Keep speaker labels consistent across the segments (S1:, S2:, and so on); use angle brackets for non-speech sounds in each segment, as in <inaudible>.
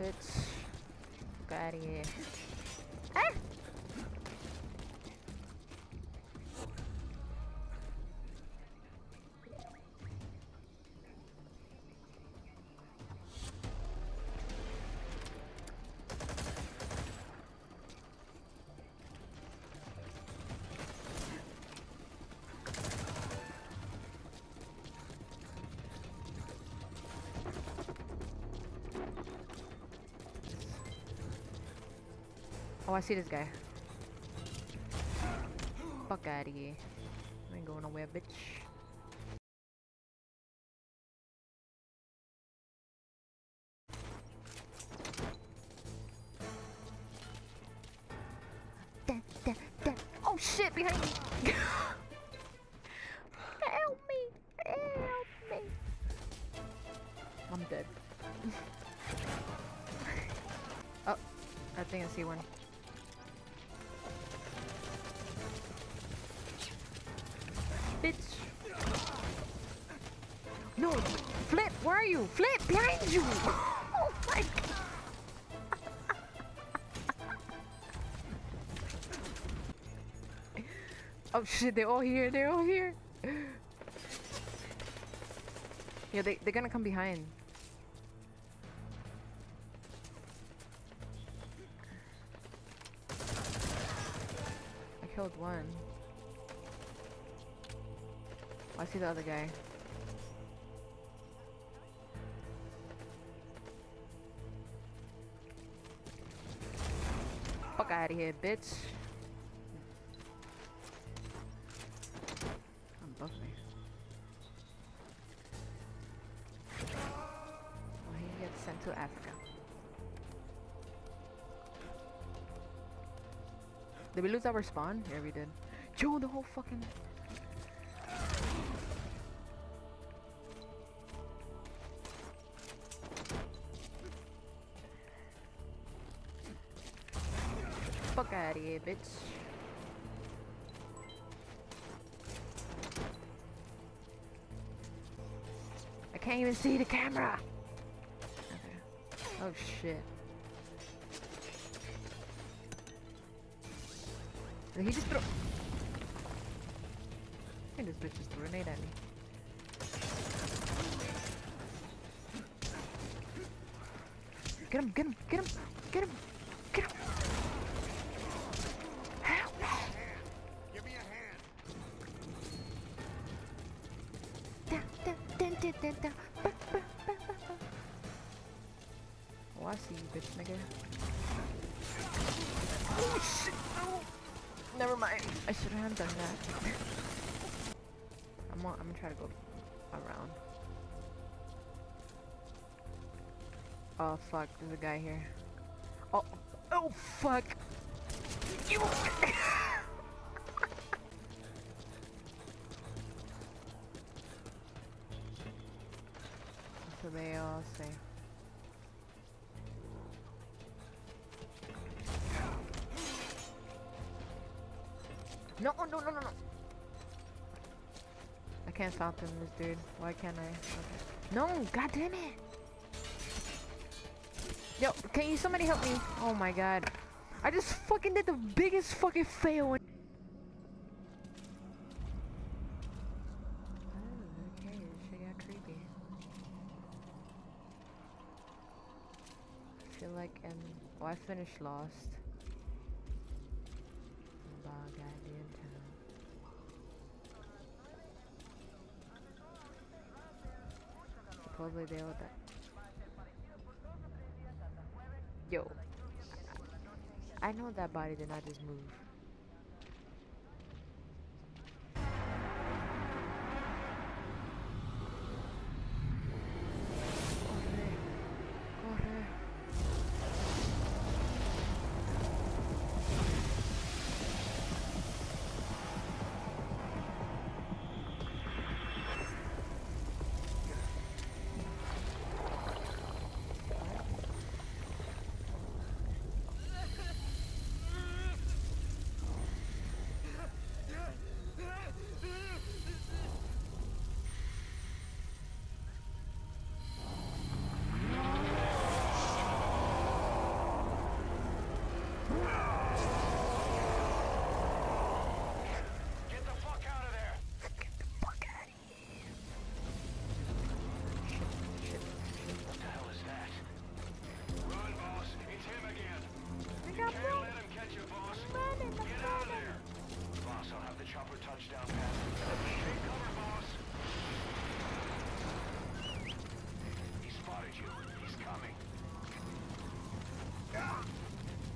S1: Bitch. Get out of here. Ah! Oh, I see this guy. Fuck out of here. I ain't going nowhere, bitch. Oh shit, behind me! <laughs> Help me! Help me! I'm dead. <laughs> oh, I think I see one. Bitch. No, Flip, where are you? Flip, behind you! <laughs> Oh my god. <laughs> Oh shit, they're all here, they're all here. Yeah, they, they're gonna come behind. I killed one. I see the other guy. Fuck out of here, bitch. I'm me. Well, he gets sent to Africa. Did we lose our spawn? Yeah, we did. Joe, the whole fucking... out of here, bitch. I can't even see the camera. Okay. Oh shit. Did he just throw? I think this bitch just threw a grenade at me. Get him, get him, get him, get him, ba, ba, ba. Oh, I see you, bitch, nigga. Oh shit! No. Never mind. I shouldn't have done that. <laughs> I'm gonna, I'm gonna try to go around. Oh fuck! There's a guy here. Oh, oh fuck! You. <laughs> they say. No, no, no, no, no. I can't stop him, this dude. Why can't I? Okay. No, god damn it. Yo, can you somebody help me? Oh my god. I just fucking did the biggest fucking fail. in- Oh, okay, this shit got creepy. I feel like I'm. Oh, I finished Lost. Bah, goddamn town. Supposedly they all die. Yo. I know that body did not just move.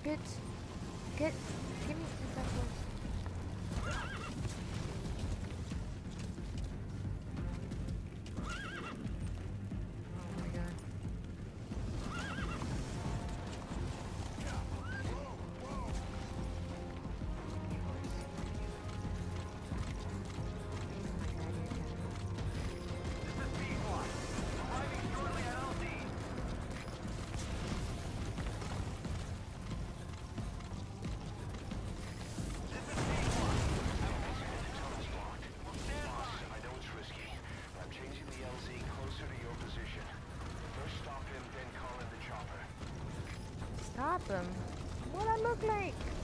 S1: Get, get, give me
S2: some
S1: samples. What what I look like.